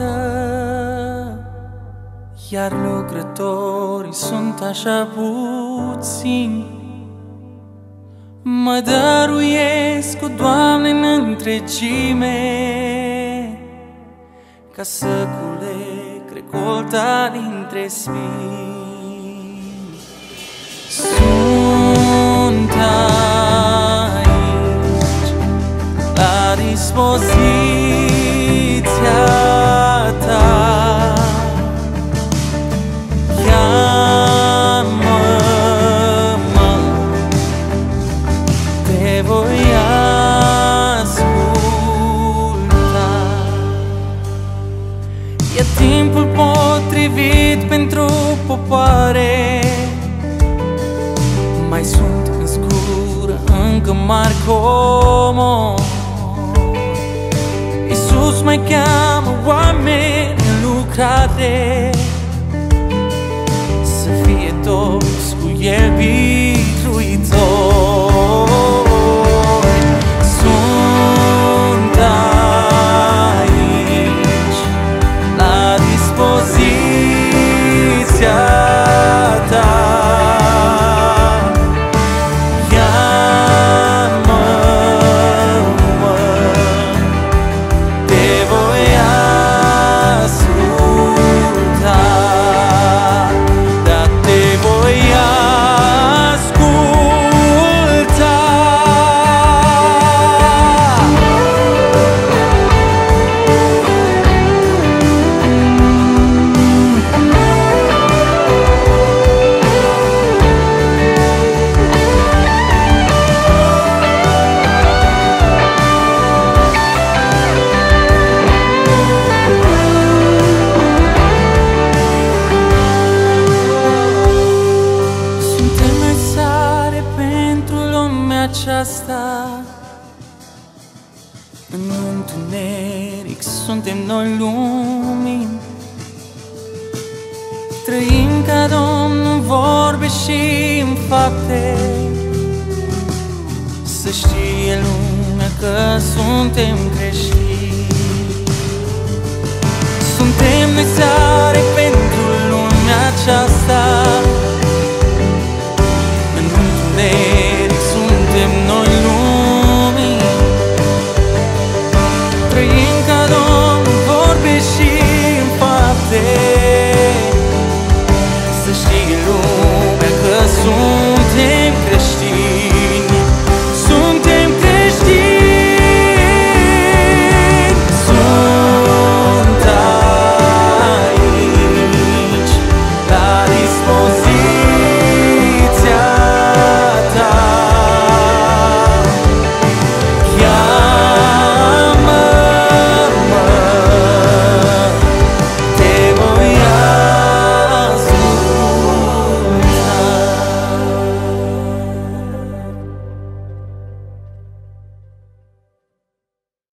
arată Iar lucrătorii sunt așa puțini. Mă daruiesc cu Doamne în întregime Ca să culeg recolta dintre spini timpul potrivit pentru popoare. Mai sunt în scură încă mari comori. Iisus mai cheamă oameni în lucrare. Să fie toți cu El aceasta. În întuneric suntem noi lumini. Trăim ca Domnul vorbe și în fapte. Să știe lumea că suntem creștini Suntem noi dream